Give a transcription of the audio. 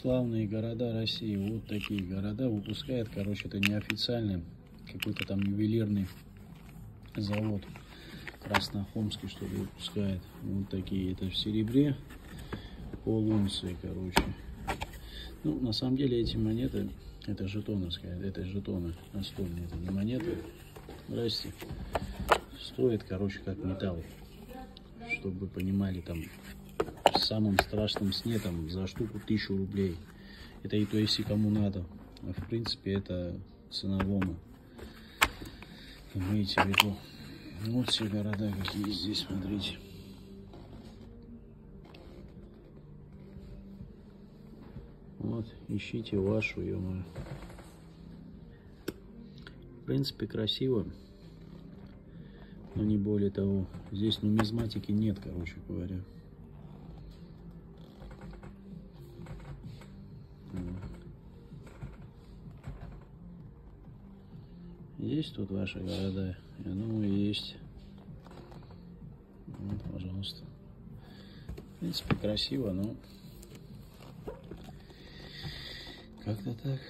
Славные города России. Вот такие города выпускает, короче, это неофициальный какой-то там ювелирный завод Краснохомский, что ли, выпускает. Вот такие, это в серебре, полунции, короче. Ну, на самом деле эти монеты, это жетоны, сказать, это жетоны настольные, это не монеты. Здрасте. Стоит, короче, как металл. Чтобы вы понимали, там, в самом страшном сне, там, за штуку тысячу рублей. Это и то, если кому надо. А в принципе, это цена лома. Имейте в виду. Вот все города, какие здесь, смотрите. Вот, ищите вашу, ё. В принципе, красиво. Но не более того. Здесь нумизматики нет, короче говоря. Есть тут ваши города? Я думаю, есть. Вот, пожалуйста. В принципе, красиво, но как-то так.